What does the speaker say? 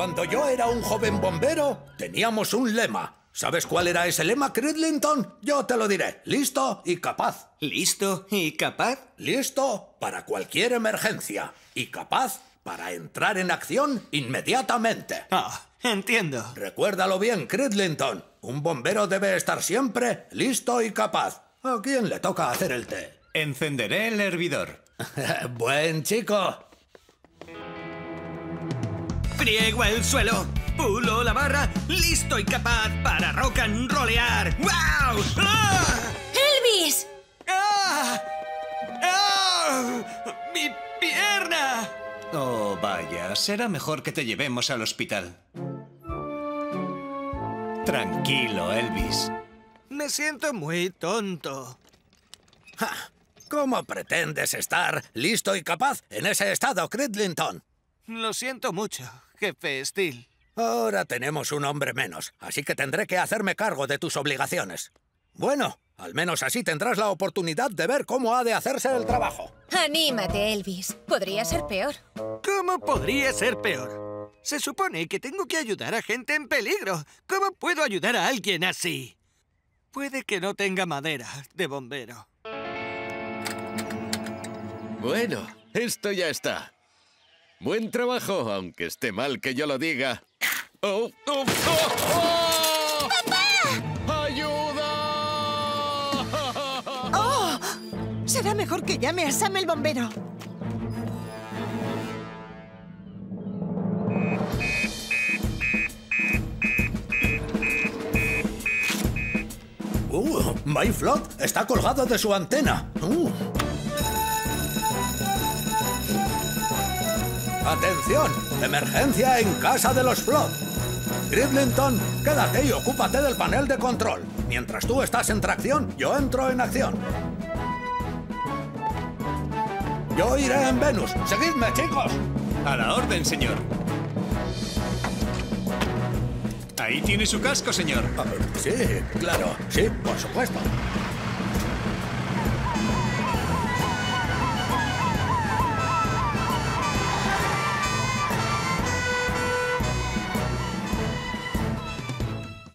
Cuando yo era un joven bombero, teníamos un lema. ¿Sabes cuál era ese lema, Cridlington? Yo te lo diré. Listo y capaz. ¿Listo y capaz? Listo para cualquier emergencia y capaz para entrar en acción inmediatamente. Ah, entiendo. Recuérdalo bien, Cridlington. Un bombero debe estar siempre listo y capaz. ¿A quién le toca hacer el té? Encenderé el hervidor. Buen chico. Friego el suelo, pulo la barra, listo y capaz para rock and rollear. ¡Wow! ¡Ah! ¡Elvis! ¡Ah! ¡Ah! ¡Mi pierna! Oh, vaya, será mejor que te llevemos al hospital. Tranquilo, Elvis. Me siento muy tonto. Ja, ¿Cómo pretendes estar listo y capaz en ese estado, Cridlington? Lo siento mucho, jefe Steel. Ahora tenemos un hombre menos, así que tendré que hacerme cargo de tus obligaciones. Bueno, al menos así tendrás la oportunidad de ver cómo ha de hacerse el trabajo. Anímate, Elvis. Podría ser peor. ¿Cómo podría ser peor? Se supone que tengo que ayudar a gente en peligro. ¿Cómo puedo ayudar a alguien así? Puede que no tenga madera de bombero. Bueno, esto ya está. Buen trabajo, aunque esté mal que yo lo diga. ¡Oh! ¡Oh! ¡Oh! ¡Oh! ¡Papá! ¡Ayuda! ¡Oh! Será mejor que llame a Sam el bombero. ¡Uh! Mayflot está colgado de su antena. ¡Uh! ¡Atención! ¡Emergencia en casa de los Flot! Gridlington, quédate y ocúpate del panel de control. Mientras tú estás en tracción, yo entro en acción. Yo iré en Venus. ¡Seguidme, chicos! A la orden, señor. Ahí tiene su casco, señor. Ah, sí, claro. Sí, por supuesto.